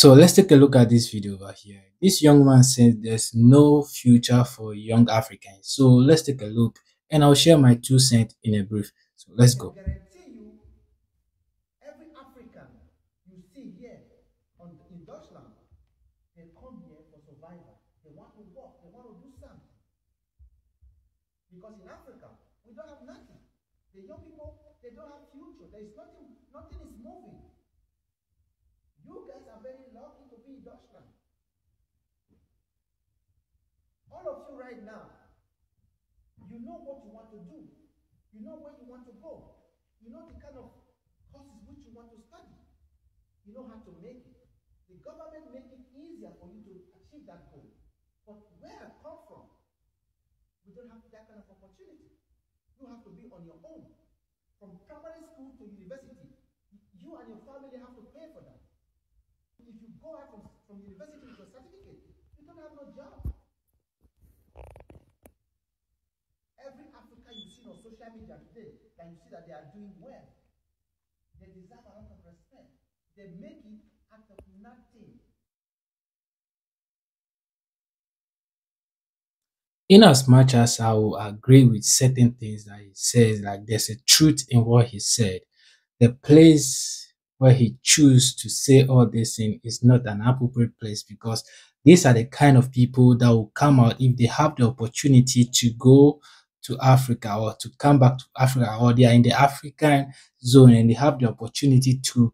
So let's take a look at this video over here. This young man said there's no future for young Africans. So let's take a look and I'll share my two cents in a brief. So let's go. every African you see here they come here. They want to work, they want to do something. Because in Africa, we don't have nothing. The young people, they don't have future. There is nothing, nothing is moving. You guys are very All of you right now, you know what you want to do. You know where you want to go. You know the kind of courses which you want to study. You know how to make it. The government make it easier for you to achieve that goal. But where I come from, we don't have that kind of opportunity. You have to be on your own. From primary school to university, you and your family have to pay for that. If you go out from, from university with a certificate, you don't have no job. Every African you see on social media today, that you see that they are doing well, they deserve a lot of respect. They make it out of nothing. In as much as I will agree with certain things that he says, like there's a truth in what he said, the place where he choose to say all this thing is not an appropriate place because these are the kind of people that will come out if they have the opportunity to go to Africa or to come back to Africa or they are in the African zone and they have the opportunity to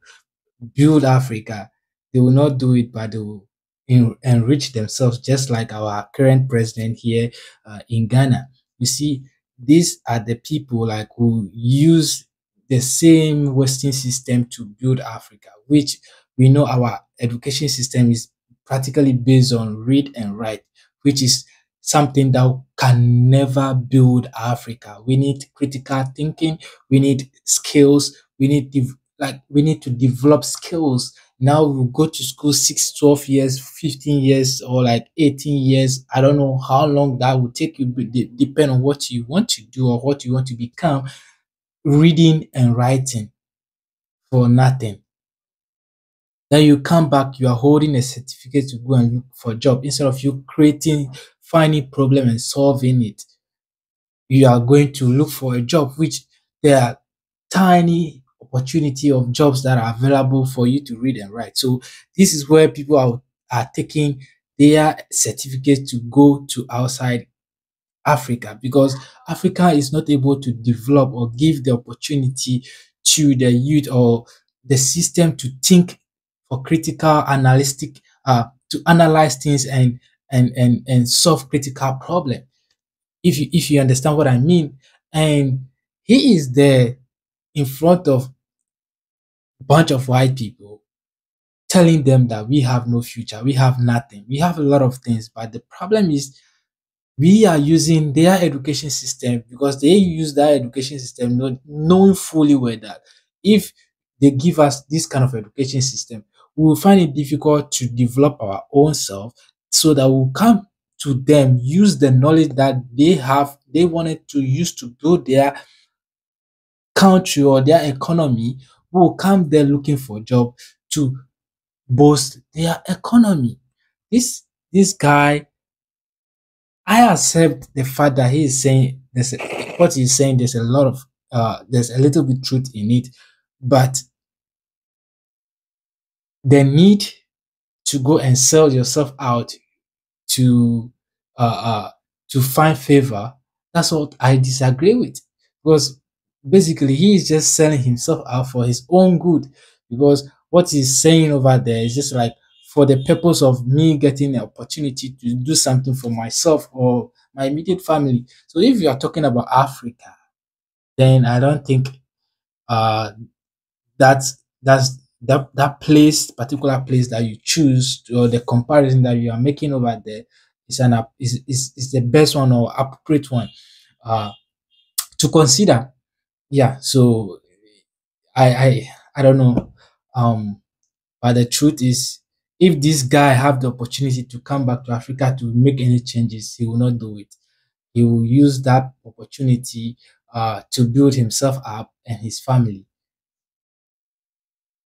build Africa, they will not do it, but they will en- enrich themselves, just like our current president here uh, in Ghana. You see, these are the people like who use the same Western system to build Africa, which we know our education system is practically based on read and write, which is something that can never build Africa. We need critical thinking, we need skills, we need like we need to develop skills. Now we go to school 6, 12 years, 15 years, or like 18 years. I don't know how long that will take you, depend on what you want to do or what you want to become. Reading and writing for nothing. Then you come back, you are holding a certificate to go and look for a job instead of you creating, finding problem and solving it. You are going to look for a job, which there are tiny opportunity of jobs that are available for you to read and write. So this is where people are, are taking their certificate to go to outside Africa because Africa is not able to develop or give the opportunity to the youth or the system to think for critical analytic uh, to analyze things and and and and solve critical problem. If you if you understand what i mean. And he is there in front of a bunch of white people telling them that we have no future we have nothing we have a lot of things but the problem is we are using their education system because they use that education system not knowing fully well that if they give us this kind of education system we will find it difficult to develop our own self so that we'll come to them use the knowledge that they have they wanted to use to build their country or their economy. We will come there looking for a job to boost their economy. This this guy I accept the fact that he is saying a, what he's saying. There's a lot of uh, there's a little bit truth in it, but the need to go and sell yourself out to uh, uh to find favor. That's what I disagree with because basically he is just selling himself out for his own good because what he's saying over there is just like for the purpose of me getting the opportunity to do something for myself or my immediate family. So if you are talking about Africa, then I don't think uh that's that's that that place, particular place that you choose or the comparison that you are making over there is an is, is is the best one or appropriate one uh to consider. Yeah, so I I I don't know. Um but the truth is if this guy have the opportunity to come back to Africa to make any changes, he will not do it. He will use that opportunity uh, to build himself up and his family.